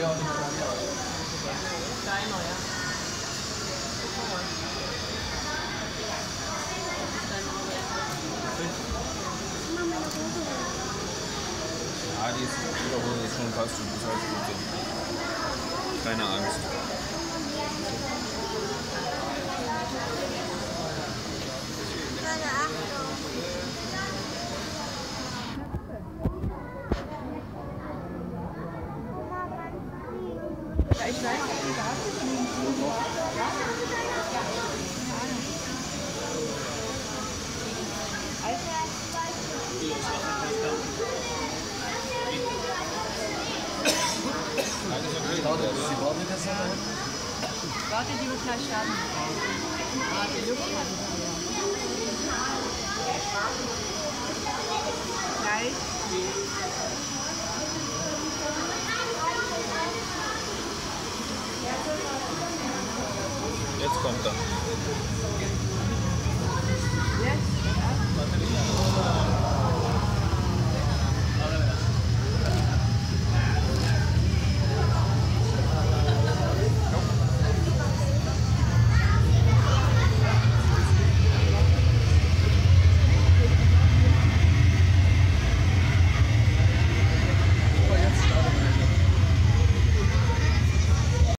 Kleiner, ja. Ja, die ist, Unterhose ist schon fast schon bis heute gut. Keine Angst. Keine Achtung. Warte, die wird gleich starten. Die Luft 突っ込。